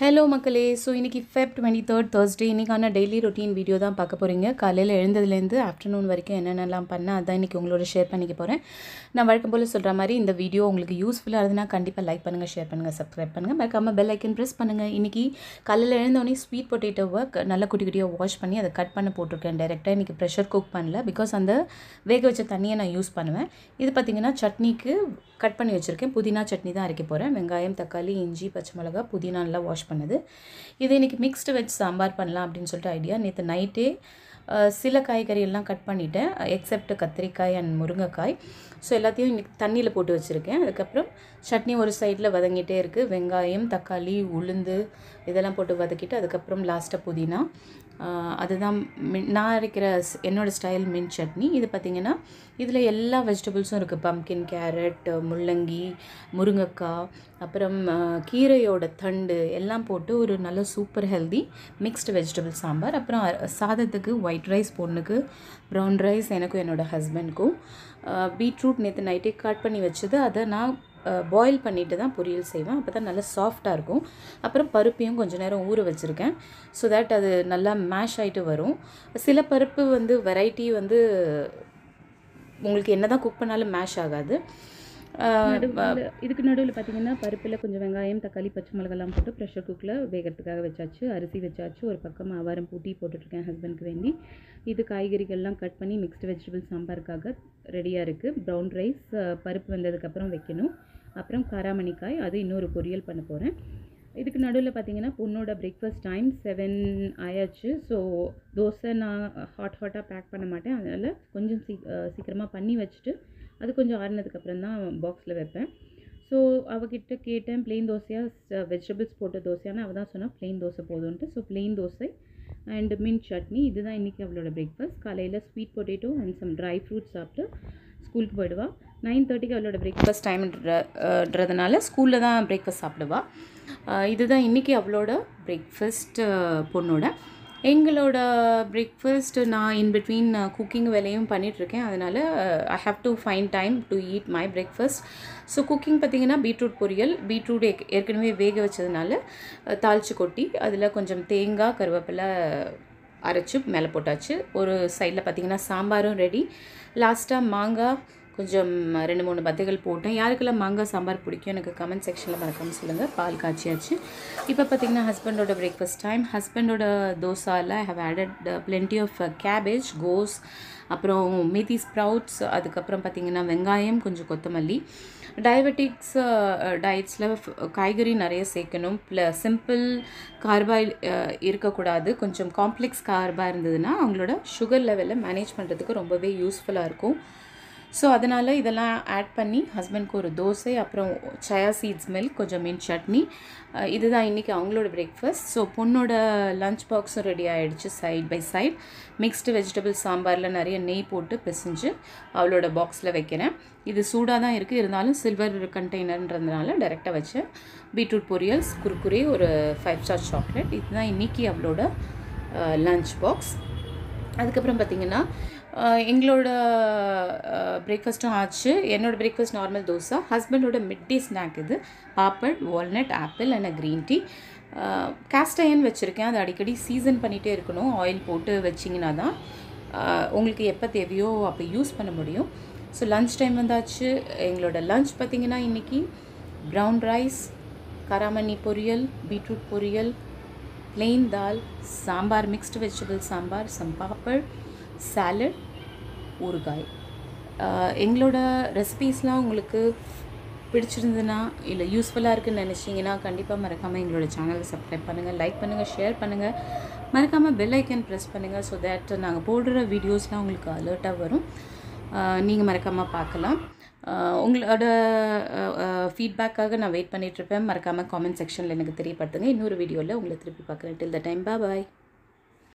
Hello மக்களே. So இன்றைக்கி Feb twenty third Thursday இன்றைக்கான டெய்லி ரொட்டீன் வீடியோ தான் பார்க்க போகிறீங்க காலையில் எழுந்ததுலேருந்து ஆஃப்டர்நூன் வரைக்கும் என்னென்னலாம் பண்ணேன் அதான் இன்றைக்கி உங்களோட ஷேர் பண்ணிக்க போகிறேன் நான் வழக்கம் போல் சொல்கிற மாதிரி இந்த வீடியோ உங்களுக்கு யூஸ்ஃபுல்லாக இருந்ததுன்னா கண்டிப்பாக லைக் பண்ணுங்கள் ஷேர் பண்ணுங்கள் சப்ஸ்கிரைப் பண்ணுங்கள் மறக்காமல் பெல் ஐக்கன் ப்ரெஸ் பண்ணுங்கள் இன்றைக்கி காலையில் எழுந்தோடனே ஸ்வீட் பொட்டேட்டோவை நல்லா குட்டி குட்டியாக வாஷ் பண்ணி அதை கட் பண்ண போட்டிருக்கேன். டைரெக்டாக இன்றைக்கி ப்ரெஷர் குக் பண்ணல. பிகாஸ் அந்த வேக வச்ச தண்ணியை நான் யூஸ் பண்ணுவேன். இது பார்த்திங்கன்னா சட்னிக்கு கட் பண்ணி வச்சுருக்கேன். புதினா சட்னி தான் அரைக்க போகிறேன் வெங்காயம் தக்காளி இஞ்சி பச்சை மிளகா புதினா நல்லா வாஷ் பண்ணது. இது இன்றைக்கி மிக்ஸ்டு வெஜ் சாம்பார் பண்ணலாம் அப்படின்னு சொல்லிட்டு ஐடியா நேற்று நைட்டே சில காய்கறியெல்லாம் கட் பண்ணிட்டேன். எக்ஸப்ட் கத்திரிக்காய் அண்ட் முருங்கைக்காய். ஸோ எல்லாத்தையும் இன்றைக்கி தண்ணியில் போட்டு வச்சுருக்கேன். அதுக்கப்புறம் சட்னி ஒரு சைடில் வதங்கிட்டே இருக்குது வெங்காயம் தக்காளி உளுந்து இதெல்லாம் போட்டு வதக்கிட்டு அதுக்கப்புறம் லாஸ்ட்டாக புதினா. அதுதான் மின் நான் அரைக்கிற ஸ்- ஸ்டைல் மின் சட்னி. இது பார்த்திங்கன்னா இதில் எல்லா வெஜிடபிள்ஸும் இருக்குது பம்கின் கேரட் முள்ளங்கி முருங்கைக்காய் அப்புறம் கீரையோட தண்டு எல்லாம் போட்டு ஒரு நல்ல super healthy mixed vegetable sambar. அப்புறம் சாதத்துக்கு ஒயிட் ரைஸ் பொண்ணுக்கு ப்ரௌன் ரைஸ் எனக்கும் என்னோடய ஹஸ்பண்ட்க்கும் பீட்ரூட் நேற்று நைட்டே கட் பண்ணி வச்சது. அதை நான் பாயில் பண்ணிட்டு தான் பொரியல் செய்வேன். அப்போ தான் நல்லா சாஃப்டாக இருக்கும். அப்புறம் பருப்பையும் கொஞ்ச நேரம் ஊற வச்சுருக்கேன். ஸோ தட் அது நல்லா மேஷ் ஆகிட்டு வரும். சில பருப்பு வந்து வெரைட்டி வந்து உங்களுக்கு என்ன தான் குக் பண்ணாலும் மேஷ் ஆகாது. இதுக்கு நடுவில் பார்த்தீங்கன்னா பருப்பில் கொஞ்சம் வெங்காயம் தக்காளி பச்சை மிளகாலாம் போட்டு ப்ரெஷர் குக்கில் வேகிறதுக்காக வச்சாச்சு. அரிசி வச்சாச்சு. ஒரு பக்கம் ஆவாரம் பூட்டி போட்டுட்ருக்கேன் ஹஸ்பண்ட்க்கு வேண்டி. இது காய்கறிகள்லாம் கட் பண்ணி மிக்ஸ்டு வெஜிடபிள் சாம்பாருக்காக ரெடியாக இருக்குது ப்ரௌன் ரைஸ் பருப்பு வெந்ததுக்கப்புறம் வைக்கணும். அப்புறம் காராமணிக்காய் அது இன்னொரு பொரியல் பண்ண போகிறேன் இதுக்கு நடுவில் பார்த்தீங்கன்னா பொண்ணோட பிரேக்ஃபாஸ்ட் டைம் செவன் ஆயாச்சு. ஸோ தோசை நான் ஹாட் ஹாட்டாக பேக் பண்ண மாட்டேன். அதனால் கொஞ்சம் சீ சீக்கிரமாக பண்ணி வச்சுட்டு அது கொஞ்சம் ஆறுனதுக்கப்புறம் தான் பாக்ஸில் வைப்பேன். ஸோ அவகிட்ட கேட்டேன் plain தோசையாக வெஜிடபிள்ஸ் போட்ட தோசையான அவள் தான் சொன்னால் plain dosa போதும்ன்ட்டு. So plain dosa and mint chutney இதுதான் இன்றைக்கி அவளோட பிரேக்ஃபாஸ்ட் காலையில் sweet potato and some dry fruits சாப்பிட்டு ஸ்கூலுக்கு போயிடுவாள் நைன் தேர்ட்டிக்கு அவளோட பிரேக்ஃபாஸ்ட் டைம்ன்றதுனால ஸ்கூலில் தான் பிரேக்ஃபாஸ்ட் சாப்பிடுவா. இதுதான் இன்றைக்கி அவளோட பிரேக்ஃபாஸ்ட் பொண்ணோட. எங்களோட பிரேக்ஃபாஸ்ட் நான் இன் பிட்வீன் குக்கிங் வேலையும் பண்ணிகிட்ருக்கேன் அதனால் I have to find time to eat my breakfast so cooking பார்த்தீங்கன்னா பீட்ரூட் பொரியல். பீட்ரூட் ஏற்கனவே வேக வச்சதுனால தாளித்து தாளிச்சு கொட்டி அதில் கொஞ்சம் தேங்காய் கருவேப்பிலை அரைச்சி மேலே போட்டாச்சு. ஒரு சைடில் பார்த்தீங்கன்னா சாம்பாரும் ரெடி லாஸ்ட்டாக மாங்காய் கொஞ்சம் ரெண்டு மூணு பத்தைகள் போட்டேன். யாருக்கெல்லாம் மாங்காய் சாம்பார் பிடிக்கும் எனக்கு கமெண்ட் செக்ஷனில் மறக்காமல் சொல்லுங்கள் பால் காய்ச்சியாச்சு. இப்போ பார்த்தீங்கன்னா ஹஸ்பண்டோட பிரேக்ஃபாஸ்ட் டைம் ஹஸ்பண்டோட தோசாவில் I have added plenty of cabbage கோஸ் அப்புறம் மேத்தி ஸ்ப்ரவுட்ஸ் அதுக்கப்புறம் பார்த்திங்கன்னா வெங்காயம் கொஞ்சம் கொத்தமல்லி. டயபெட்டிக்ஸ் டயட்ஸில் uh, uh, காய்கறி நிறைய சேர்க்கணும். ப்ளஸ் சிம்பிள் கார்பாய் இருக்கக்கூடாது. கொஞ்சம் காம்ப்ளெக்ஸ் கார்பாக இருந்ததுன்னா அவங்களோட சுகர் லெவலில் மேனேஜ் பண்ணுறதுக்கு ரொம்பவே யூஸ்ஃபுல்லாக இருக்கும். ஸோ அதனால் இதெல்லாம் ஆட் பண்ணி ஹஸ்பண்ட்க்கு ஒரு தோசை அப்புறம் சயா சீட்ஸ் மில்க் கொஞ்சம் மீன் சட்னி. இதுதான் இன்றைக்கி அவங்களோட பிரேக்ஃபாஸ்ட் ஸோ பொண்ணோட லஞ்ச் பாக்ஸும் ரெடி ஆகிடுச்சு side by side mixed vegetable சாம்பாரில் நிறைய நெய் போட்டு பிசைஞ்சு அவளோட பாக்ஸில் வைக்கிறேன். இது சூடாக தான் இருக்குது இருந்தாலும் சில்வர் கண்டெய்னர்ன்றதுனால டைரெக்டாக வச்சேன் பீட்ரூட் பொரியல்ஸ் குர்குரே ஒரு ஃபைவ் ஸ்டார் சாக்லேட் இதுதான் இன்றைக்கி அவளோட லஞ்ச் பாக்ஸ் அதுக்கப்புறம் பார்த்திங்கன்னா எங்களோட பிரேக்ஃபாஸ்ட்டும் ஆச்சு. என்னோட பிரேக்ஃபாஸ்ட் நார்மல் தோசை. ஹஸ்பண்டோட மிட் டே ஸ்நாக் இது. Papad walnut apple and green tea cast iron வச்சுருக்கேன். அதை அடிக்கடி சீசன் பண்ணிகிட்டே இருக்கணும். ஆயில் போட்டு வச்சிங்கன்னா தான் உங்களுக்கு எப்போ தேவையோ அப்போ யூஸ் பண்ண முடியும். ஸோ லன்ச் டைம் வந்தாச்சு. எங்களோட லன்ச் பார்த்தீங்கன்னா இன்றைக்கி ப்ரௌன் ரைஸ் கராமணி பொரியல் பீட்ரூட் பொரியல் plain dal sambar mixed vegetable sambar some papad salad ஊறுகாய். எங்களோட ரெசிபீஸ்லாம் உங்களுக்கு பிடிச்சிருந்ததுன்னா இல்லை யூஸ்ஃபுல்லாக இருக்குதுன்னு நினச்சிங்கன்னா கண்டிப்பாக மறக்காமல் எங்களோட சேனலை சப்ஸ்கிரைப் பண்ணுங்கள் லைக் பண்ணுங்கள் ஷேர் பண்ணுங்கள் மறக்காமல் பெல் ஐக்கன் ப்ரெஸ் பண்ணுங்கள் ஸோ தேட் நாங்கள் போடுற வீடியோஸ்லாம் உங்களுக்கு அலர்ட்டாக வரும். நீங்கள் மறக்காமல் பார்க்கலாம். உங்களோட ஃபீட்பேக்காக நான் வெயிட் பண்ணிகிட்ருப்பேன் மறக்காமல் காமெண்ட் செக்ஷனில் எனக்கு தெரியப்படுத்துங்க. இன்னொரு வீடியோவில் உங்களை திருப்பி பார்க்குறேன். டில் த டைம் பா பாய்